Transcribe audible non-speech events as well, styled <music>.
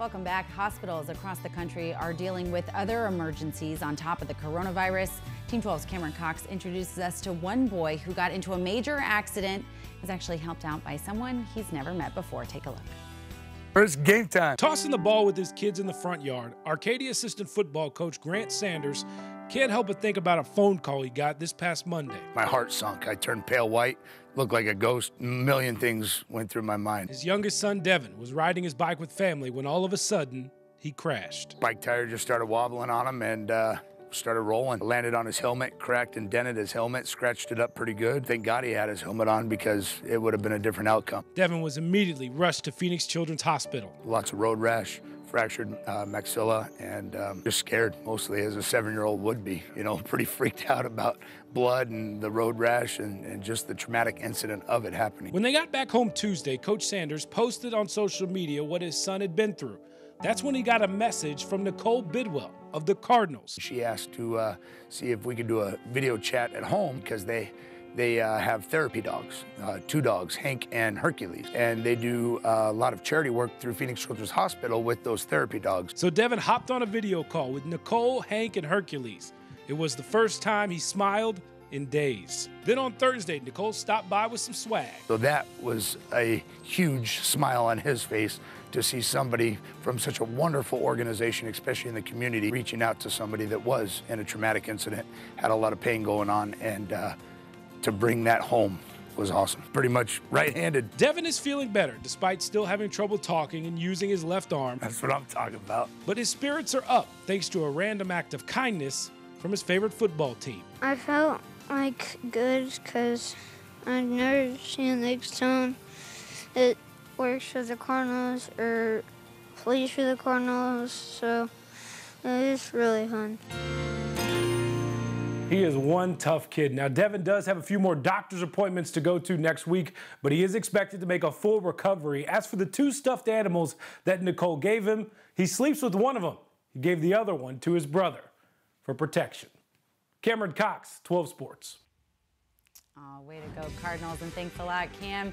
Welcome back. Hospitals across the country are dealing with other emergencies on top of the coronavirus. Team 12's Cameron Cox introduces us to one boy who got into a major accident, was actually helped out by someone he's never met before. Take a look. First game time. Tossing the ball with his kids in the front yard, Arcadia assistant football coach Grant Sanders can't help but think about a phone call he got this past Monday. My heart sunk. I turned pale white, looked like a ghost. A million things went through my mind. His youngest son, Devin, was riding his bike with family when all of a sudden he crashed. Bike tire just started wobbling on him and uh, started rolling. Landed on his helmet, cracked and dented his helmet, scratched it up pretty good. Thank God he had his helmet on because it would have been a different outcome. Devin was immediately rushed to Phoenix Children's Hospital. Lots of road rash, fractured uh, maxilla and um, just scared mostly as a seven-year-old would be you know <laughs> pretty freaked out about blood and the road rash and, and, just the traumatic incident of it happening. When they got back home tuesday coach sanders posted on social media what his son had been through. That's when he got a message from nicole bidwill of the cardinals. She asked to uh, see if we could do a video chat at home because they they uh, have therapy dogs, uh, two dogs, Hank and Hercules, and they do uh, a lot of charity work through Phoenix Children's Hospital with those therapy dogs. So Devin hopped on a video call with Nicole, Hank, and Hercules. It was the first time he smiled in days. Then on Thursday, Nicole stopped by with some swag. So that was a huge smile on his face to see somebody from such a wonderful organization, especially in the community, reaching out to somebody that was in a traumatic incident, had a lot of pain going on, and uh, to bring that home was awesome. Pretty much right-handed. Devin is feeling better despite still having trouble talking and using his left arm. That's what I'm talking about. But his spirits are up thanks to a random act of kindness from his favorite football team. I felt like good because I've never seen the next it works for the Cardinals or plays for the Cardinals, so it was really fun. He is one tough kid. Now, Devin does have a few more doctor's appointments to go to next week, but he is expected to make a full recovery. As for the two stuffed animals that Nicole gave him, he sleeps with one of them. He gave the other one to his brother for protection. Cameron Cox, 12 Sports. Oh, way to go, Cardinals, and thanks a lot, Cam.